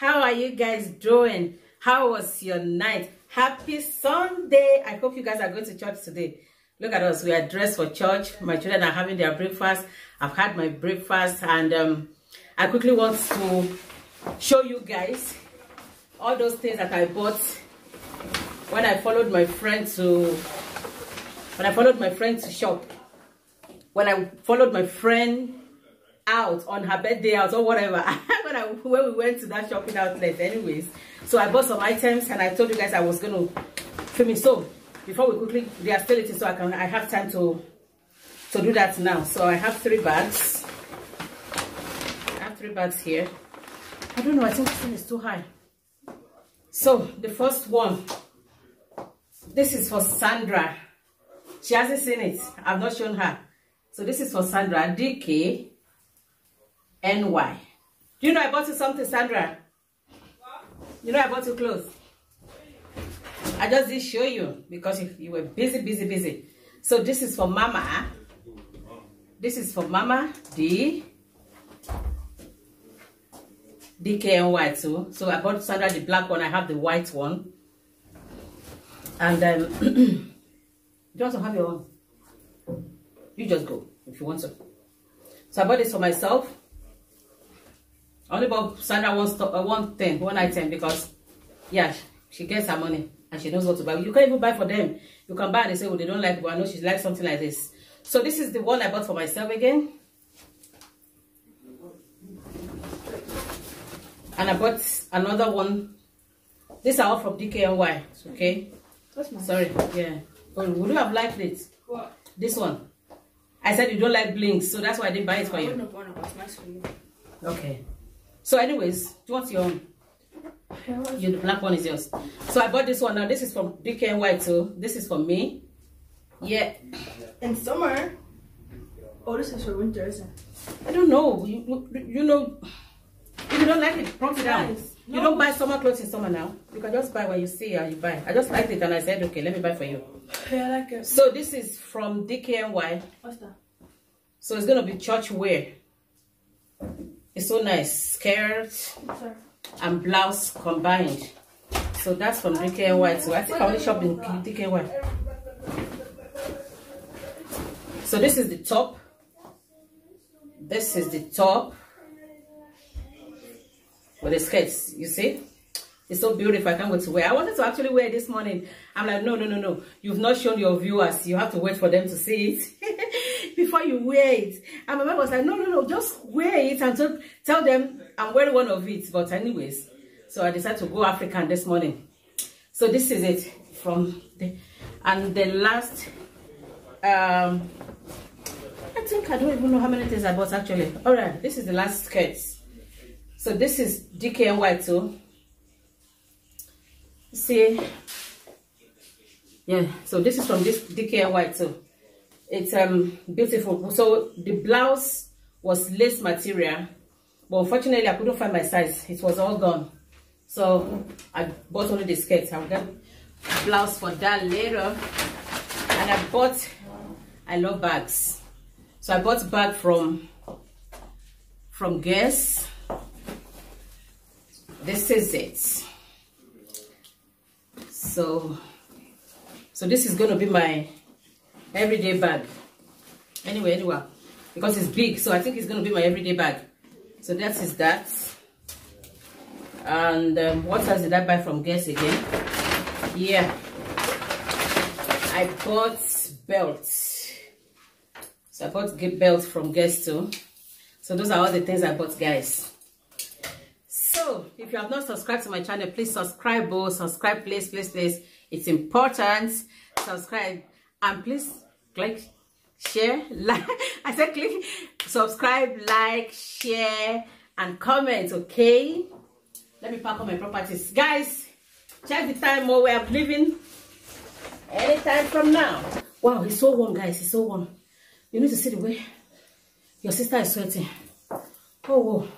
How are you guys doing? How was your night? Happy Sunday. I hope you guys are going to church today. Look at us. We are dressed for church. My children are having their breakfast. I've had my breakfast and um, I quickly want to show you guys all those things that I bought when I followed my friend to when I followed my friend to shop. When I followed my friend out on her birthday out or whatever when I when we went to that shopping outlet anyways. So I bought some items and I told you guys I was going to film it so before we quickly they are still eating so I can I have time to to do that now. So I have three bags. I have three bags here. I don't know I think this thing is too high. So the first one this is for Sandra. She hasn't seen it. I've not shown her. So this is for Sandra DK NY. You know I bought you something, Sandra? What? You know I bought you clothes. I just didn't show you because you, you were busy, busy, busy. So this is for Mama. This is for Mama D. DKNY too. So I bought Sandra the black one. I have the white one. And um, you want to have your own? You just go if you want to. So I bought this for myself only bought Sandra one, stop, uh, one thing, one item because, yeah, she gets her money and she knows what to buy. You can't even buy for them. You can buy and they say, well, they don't like it, but I know she likes something like this. So this is the one I bought for myself again. And I bought another one. These are all from DKNY, okay? That's nice. Sorry, yeah. Oh, would you have liked it? What? This one. I said you don't like blinks, so that's why I didn't buy it for you. nice for you. Okay. So anyways, what's your own? You, the black one is yours. So I bought this one now. This is from DKNY too. This is for me. Yeah. In summer. Oh, this is for winter, isn't it? I don't know. You, you know, if you don't like it, prompt it down. No. You don't buy summer clothes in summer now. You can just buy what you see and you buy. I just liked it and I said, okay, let me buy for you. Yeah, I like it. So this is from DKNY. What's that? So it's going to be church wear. It's so nice. Skirt and blouse combined. So that's from DKNY So I think I only shop in DKNY. So this is the top. This is the top. With the skirts, you see? It's so beautiful. I can't wait to wear. I wanted to actually wear this morning. I'm like, no, no, no, no. You've not shown your viewers. You have to wait for them to see it before you wear it. And my mom was like, no, no, no. Just wear it and tell them I'm wearing one of it. But anyways, so I decided to go African this morning. So this is it from the, and the last, um, I think I don't even know how many things I bought actually. All right, this is the last skirt. So this is DKNY too see yeah so this is from this DKNY too it's um beautiful. So the blouse was lace material but unfortunately i couldn't find my size. It was all gone. So i bought only the skirt. I'll get blouse for that later. And i bought i love bags. So i bought bag from from guess. This is it. So so this is going to be my everyday bag. Anyway anyway because it's big so i think it's going to be my everyday bag. So that is that. And um, what else did i buy from guess again? Yeah. I bought belts. So i bought belts from guess too. So those are all the things i bought guys. So if you have not subscribed to my channel please subscribe oh subscribe please please please. It's important. Subscribe and please click share like i said click subscribe like share and comment okay let me pack up my properties guys check the time more where i'm leaving anytime from now wow it's so warm guys it's so warm you need to see the way your sister is sweating oh whoa.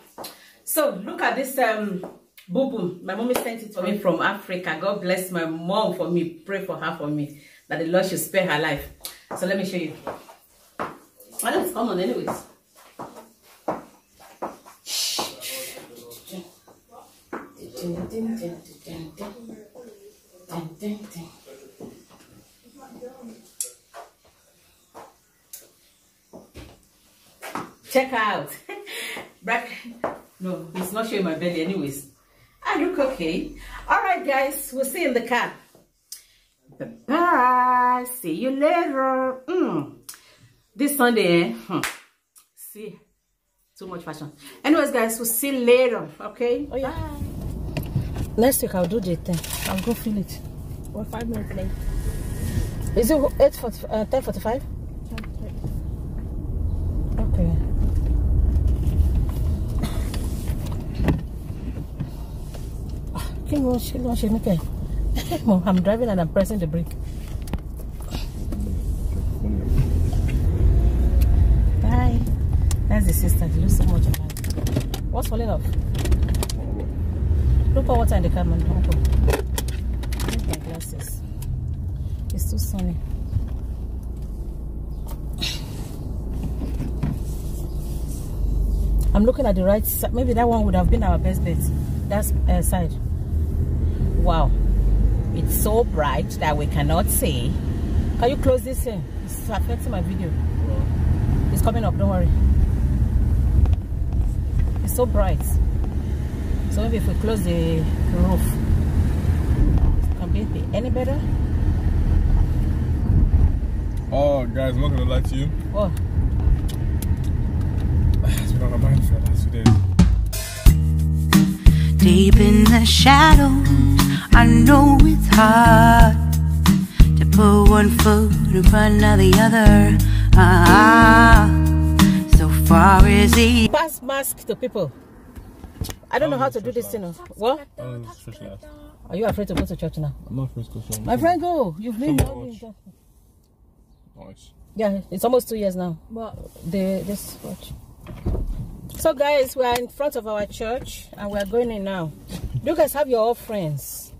So look at this um boo boo. My mommy sent it to me from Africa. God bless my mom for me. Pray for her for me. That the Lord should spare her life. So let me show you. I know it's common anyways. Check out. Black. No, it's not showing my belly anyways. I look okay. All right, guys. We'll see you in the car. Bye-bye. See you later. Mm. This Sunday, eh? Hmm. See. Too much fashion. Anyways, guys, we'll see you later. Okay? Oh, yeah. Bye. Next week, I'll do the thing. I'll go feel it. We're five minutes late. Is it 8 for, uh, 10 45? Okay. Can you watch, can you watch me? Mom, I'm driving and I'm pressing the brake. Bye. That's the sister. She looks so much falling off? Look for water in the man. Uncle. Need my glasses. It's too sunny. I'm looking at the right side. Maybe that one would have been our best bet. That's uh, side. Wow. It's so bright that we cannot see. Can you close this in? It's affecting my video. It's coming up, don't worry. It's so bright. So maybe if we close the roof, can it be any better? Oh, guys, I'm not gonna lie to you. Oh, It's been on my mind for the last few days. Deep in the shadows, I know it's hard to put one foot in front of the other. Ah, so far is the pass mask to people. I don't know how to do this you know. What? Oh, it's fresh last. Are you afraid to go to church now? I'm not first question. My friend, go. You've been. Come on, watch. Nice. Yeah, it's almost two years now. But the this watch. So guys, we are in front of our church and we are going in now. Do you guys have your old friends?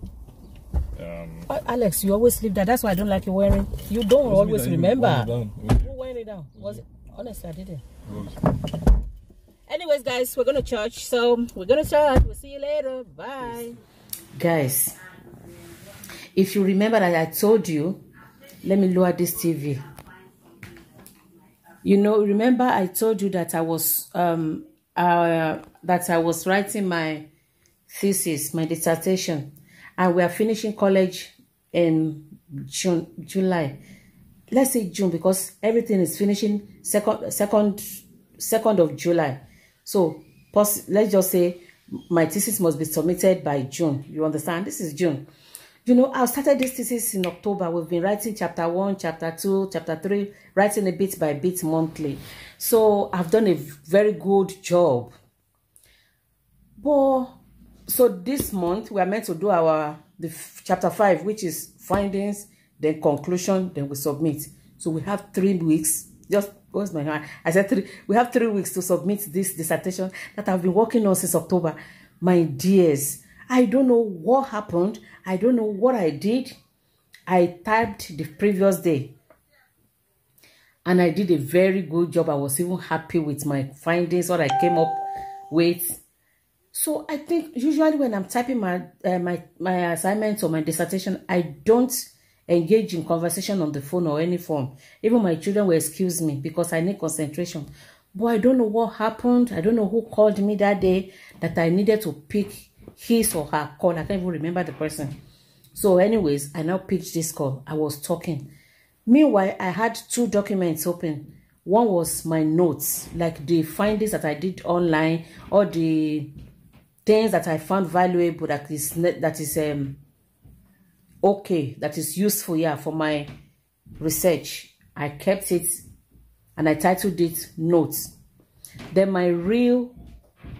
Um, Oh, Alex, you always leave that. That's why I don't like you wearing. You don't always remember. wanted down. It was Who wearing it down? Was it? Honestly, I didn't. you. It was. Anyways, guys, we're going to church. So we're going to church. We'll see you later. Bye. Guys, if you remember that I told you, let me lower this TV. You know, remember I told you that I was um uh that I was writing my thesis, my dissertation, and we are finishing college in June, July. Let's say June because everything is finishing second, second, second of July. So, let's just say my thesis must be submitted by June. You understand? This is June. You know, I started this thesis in October. We've been writing chapter one, chapter two, chapter three, writing a bit by bit monthly. So I've done a very good job. But so this month we are meant to do our the chapter five, which is findings, then conclusion, then we submit. So we have three weeks. Just what's my hand? I said three. We have three weeks to submit this dissertation that I've been working on since October. My dears, I don't know what happened. I don't know what I did. I typed the previous day and I did a very good job. I was even happy with my findings, what I came up with. So I think usually when I'm typing my uh, my my assignments or my dissertation, I don't engage in conversation on the phone or any form. Even my children will excuse me because I need concentration. But I don't know what happened. I don't know who called me that day that I needed to pick his or her call. I can't even remember the person. So anyways, I now picked this call. I was talking. Meanwhile, I had two documents open. One was my notes, like the findings that I did online, or the things that I found valuable that is that is um okay, that is useful, yeah, for my research. I kept it and I titled it notes. Then my real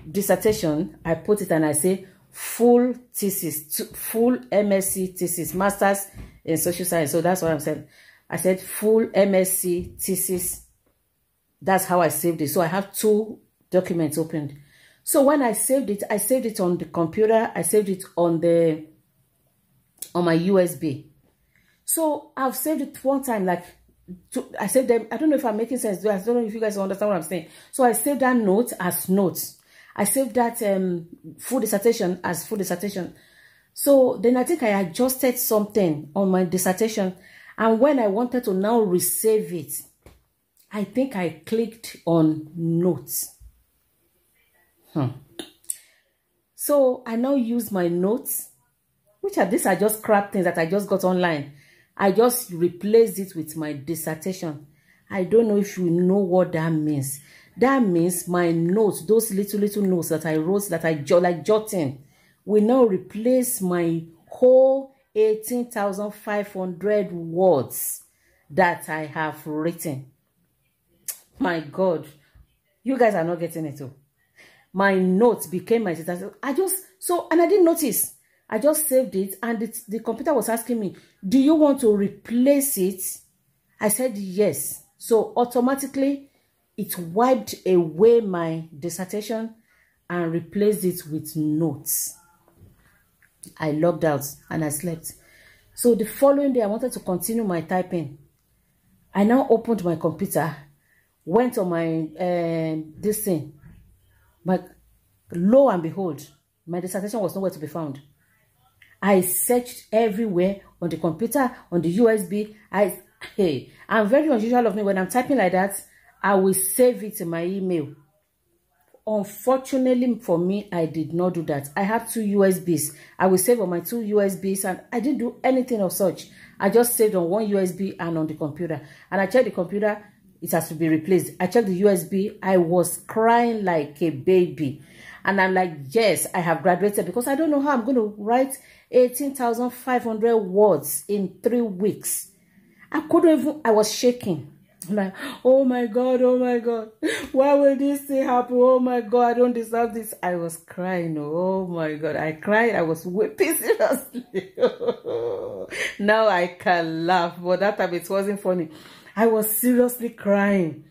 dissertation, I put it and I say full thesis, full MSc thesis, masters in social science. So that's what I'm saying. I said full MSc thesis. That's how I saved it. So I have two documents opened. So when I saved it, I saved it on the computer. I saved it on the on my USB. So I've saved it one time, like to, I saved them. I don't know if I'm making sense. I don't know if you guys understand what I'm saying. So I saved that note as notes. I saved that um, full dissertation as full dissertation. So then I think I adjusted something on my dissertation. And when I wanted to now resave it, I think I clicked on notes. Hmm. So I now use my notes, which are these are just crap things that I just got online. I just replaced it with my dissertation. I don't know if you know what that means. That means my notes, those little, little notes that I wrote, that I jot, like jotting, will now replace my whole 18,500 words that I have written. My God, you guys are not getting it too. My notes became my dissertation. I just, so, and I didn't notice. I just saved it and it, the computer was asking me, do you want to replace it? I said yes. So automatically it wiped away my dissertation and replaced it with notes. I logged out and I slept. So the following day, I wanted to continue my typing. I now opened my computer, went on my uh, this thing, but lo and behold, my dissertation was nowhere to be found. I searched everywhere on the computer, on the USB. I hey, I'm very unusual of me when I'm typing like that. I will save it in my email. Unfortunately for me, I did not do that. I have two USBs. I will save on my two USBs and I didn't do anything of such. I just saved on one USB and on the computer. And I checked the computer, it has to be replaced. I checked the USB, I was crying like a baby. And I'm like, yes, I have graduated because I don't know how I'm going to write 18,500 words in three weeks. I couldn't even, I was shaking. I'm like, oh my God, oh my God, why will this thing happen? Oh my God, I don't deserve this. I was crying. Oh my God, I cried. I was weeping seriously. now I can laugh, but that time it wasn't funny. I was seriously crying.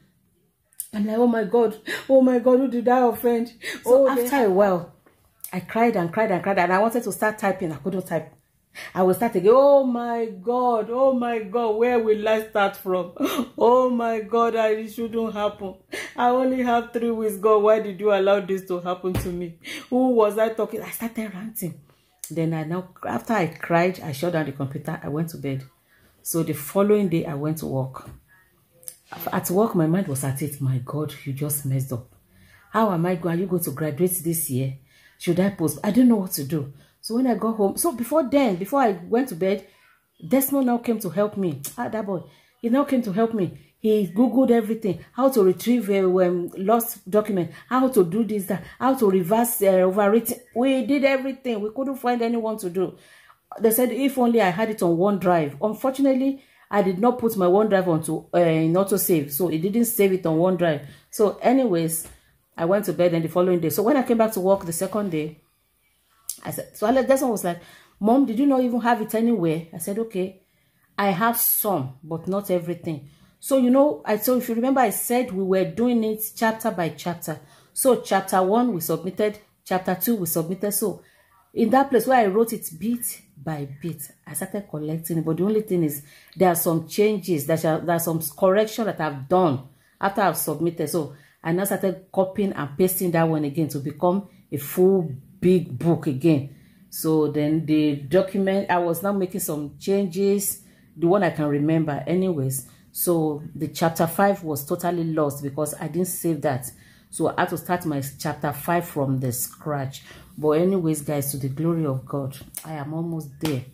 I'm like, oh my God, oh my God, who did I offend? So oh, after a while, I cried and cried and cried, and I wanted to start typing. I couldn't type. I will start again. Oh my God. Oh my God. Where will I start from? Oh my God. I, it shouldn't happen. I only have three weeks. God, why did you allow this to happen to me? Who was I talking? I started ranting. Then I now, after I cried, I shut down the computer. I went to bed. So the following day, I went to work. At work, my mind was at it. My God, you just messed up. How am I going? Are you going to graduate this year? Should I post? I don't know what to do. So when I got home, so before then, before I went to bed, Desmond now came to help me. Ah, that boy, he now came to help me. He googled everything, how to retrieve a um, lost document, how to do this, that, how to reverse uh, overwritten. We did everything. We couldn't find anyone to do. They said if only I had it on OneDrive. Unfortunately, I did not put my OneDrive onto uh, in autosave, so it didn't save it on OneDrive. So, anyways, I went to bed and the following day. So when I came back to work the second day, I said, so I, that's one was like, Mom, did you not even have it anywhere? I said, okay, I have some, but not everything. So, you know, I so if you remember, I said we were doing it chapter by chapter. So chapter one, we submitted. Chapter two, we submitted. So in that place where I wrote it bit by bit, I started collecting it. But the only thing is there are some changes, there are, there are some correction that I've done after I've submitted. So I now started copying and pasting that one again to become a full big book again. So then the document, I was now making some changes, the one I can remember anyways. So the chapter 5 was totally lost because I didn't save that. So I had to start my chapter 5 from the scratch. But anyways, guys, to the glory of God, I am almost there.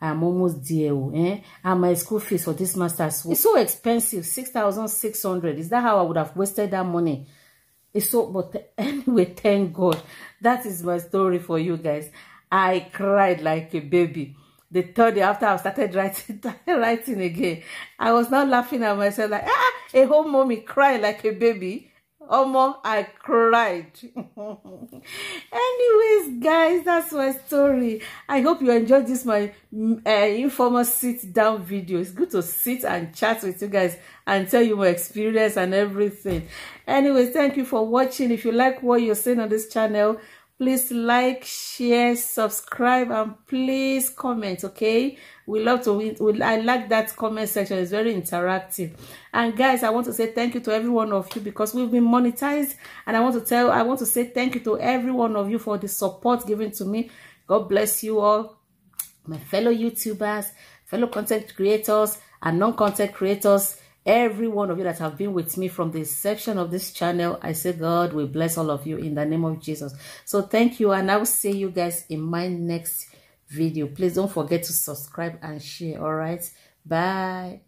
I am almost there. Oh, eh? And my school fees for this master's, it's so expensive, 6,600. Is that how I would have wasted that money? It's so, but anyway, thank God. That is my story for you guys. I cried like a baby. The third day after I started writing, writing again, I was now laughing at myself like, ah, a whole mommy crying like a baby. Omo, I cried. Anyways, guys, that's my story. I hope you enjoyed this my uh, informal sit down video. It's good to sit and chat with you guys and tell you my experience and everything. Anyways, thank you for watching. If you like what you're seeing on this channel, please like share subscribe and please comment okay? We love to we, i like that comment section. It's very interactive. And guys i want to say thank you to every one of you because we've been monetized. And i want to tell i want to say thank you to every one of you for the support given to me. God bless you all. My fellow youtubers fellow content creators and non-content creators every one of you that have been with me from the section of this channel i say god will bless all of you in the name of jesus. So thank you and i will see you guys in my next video. Please don't forget to subscribe and share all right? Bye